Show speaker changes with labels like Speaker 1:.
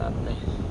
Speaker 1: sẽ một